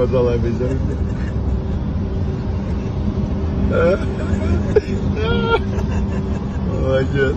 That's all I deserve. oh my god.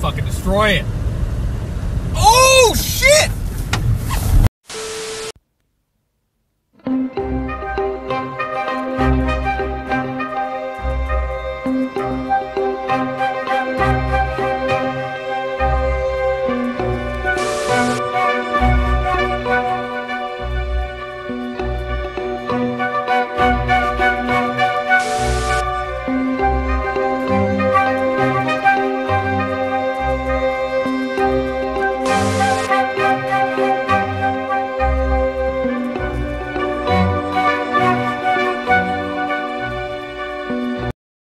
fucking destroy it. Oh!